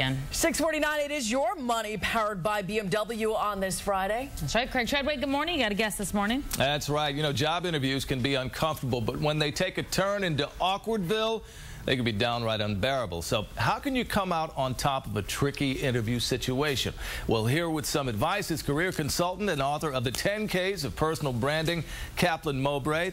Again. 649, it is your money powered by BMW on this Friday. That's right, Craig Treadway, good morning. You got a guest this morning. That's right. You know, job interviews can be uncomfortable, but when they take a turn into Awkwardville, they can be downright unbearable. So how can you come out on top of a tricky interview situation? Well, here with some advice is career consultant and author of the 10 Ks of Personal Branding, Kaplan Mobray.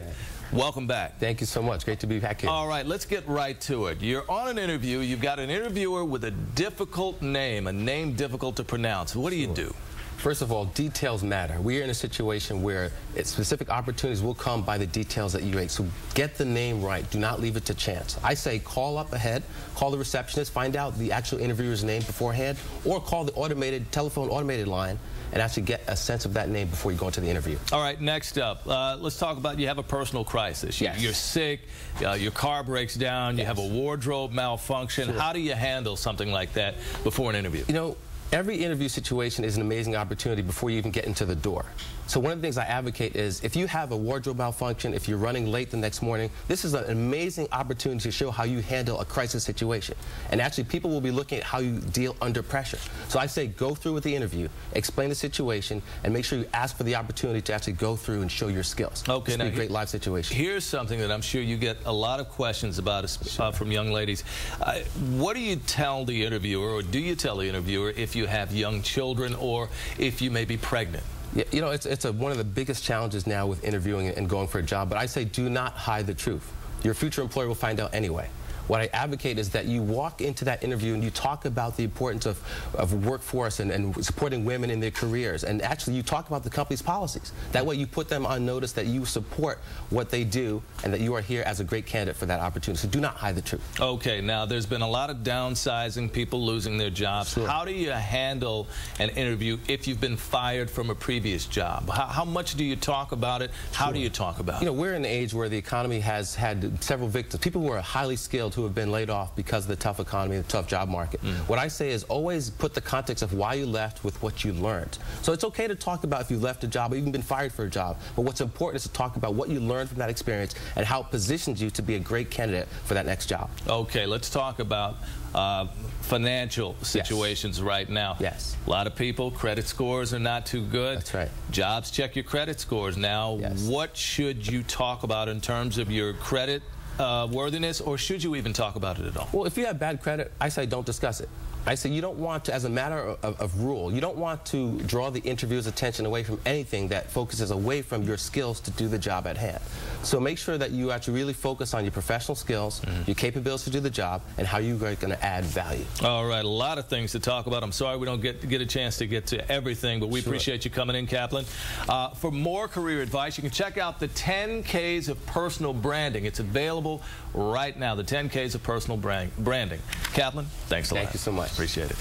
Welcome back. Thank you so much. Great to be back here. All right, let's get right to it. You're on an interview. You've got an interviewer with a difficult name, a name difficult to pronounce. What do you do? First of all, details matter. We are in a situation where specific opportunities will come by the details that you make. So get the name right. Do not leave it to chance. I say call up ahead, call the receptionist, find out the actual interviewer's name beforehand, or call the automated telephone automated line and actually get a sense of that name before you go into the interview. All right, next up, uh, let's talk about you have a personal crisis. Yes. You're sick, uh, your car breaks down, yes. you have a wardrobe malfunction. Sure. How do you handle something like that before an interview? You know, every interview situation is an amazing opportunity before you even get into the door. So one of the things I advocate is if you have a wardrobe malfunction, if you're running late the next morning, this is an amazing opportunity to show how you handle a crisis situation. And actually people will be looking at how you deal under pressure. So I say go through with the interview, explain the situation, and make sure you ask for the opportunity to actually go through and show your skills. Okay, this now be a great live situation. Here's something that I'm sure you get a lot of questions about uh, from young ladies. Uh, what do you tell the interviewer, or do you tell the interviewer if you have young children or if you may be pregnant? Yeah, you know, it's, it's a, one of the biggest challenges now with interviewing and going for a job, but I say do not hide the truth. Your future employer will find out anyway. What I advocate is that you walk into that interview and you talk about the importance of, of workforce and, and supporting women in their careers. And actually, you talk about the company's policies. That way, you put them on notice that you support what they do and that you are here as a great candidate for that opportunity. So do not hide the truth. Okay, now there's been a lot of downsizing, people losing their jobs. Sure. How do you handle an interview if you've been fired from a previous job? How, how much do you talk about it? How sure. do you talk about it? You know, we're in an age where the economy has had several victims, people who are highly skilled who have been laid off because of the tough economy, and the tough job market. Mm. What I say is always put the context of why you left with what you learned. So it's okay to talk about if you left a job or even been fired for a job, but what's important is to talk about what you learned from that experience and how it positions you to be a great candidate for that next job. Okay, let's talk about uh, financial situations yes. right now. Yes. A lot of people, credit scores are not too good. That's right. Jobs check your credit scores. Now, yes. what should you talk about in terms of your credit uh, worthiness, or should you even talk about it at all? Well, if you have bad credit, I say don't discuss it. I say you don't want to, as a matter of, of, rule, you don't want to draw the interviewer's attention away from anything that focuses away from your skills to do the job at hand. So make sure that you actually really focus on your professional skills, mm -hmm. your capabilities to do the job, and how you're going to add value. All right, a lot of things to talk about. I'm sorry we don't get, get a chance to get to everything, but we sure. appreciate you coming in, Kaplan. Uh, for more career advice, you can check out the 10 Ks of Personal Branding. It's available right now, the 10 Ks of Personal brand, Branding. Kaplan, thanks a Thank lot. Thank you so much. Appreciate it.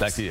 Back to you.